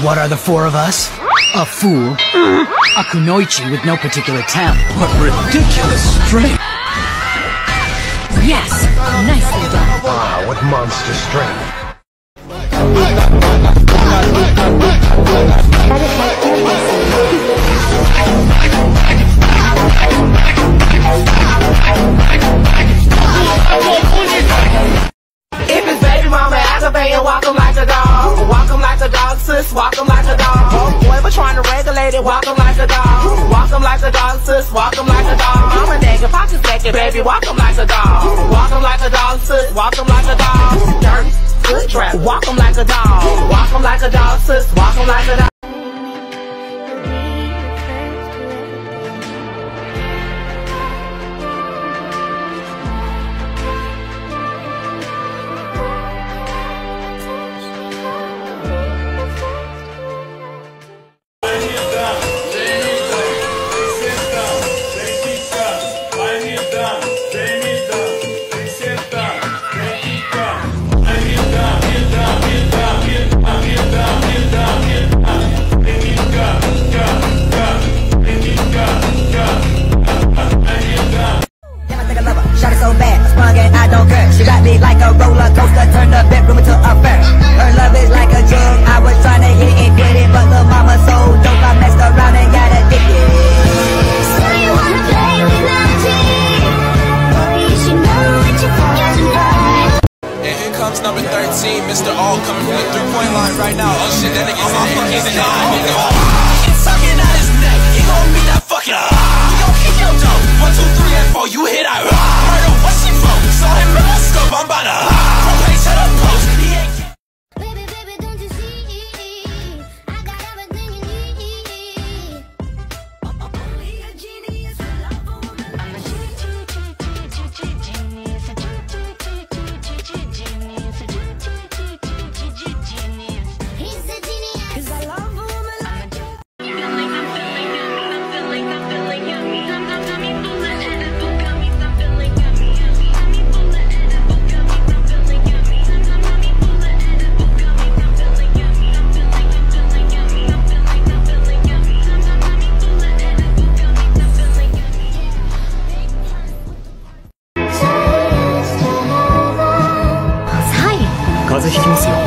And what are the four of us? A fool, a kunoichi with no particular talent. What ridiculous strength! Yes, nicely done. Ah, what monster strength. Aggravating, walk 'em like a dog. Walk 'em like a dog, sis, walk 'em like a dog. Boy, but trying to regulate it, walk 'em like a dog. Walk 'em like a dog, sis, walk 'em like a dog. I'm a nigga, pocket second, baby, walk 'em like a dog. Walk 'em like a dog, sis, walk 'em like a dog. Dirty, good trap, walk 'em like a dog. Walk 'em like a dog, sis, walk 'em like a dog. And number 13, Mr. All coming from the three-point line right now. Oh shit, that nigga's in here. He's in. atención.